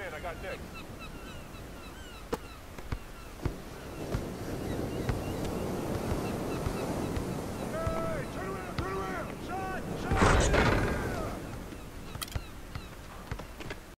in. I got Nick.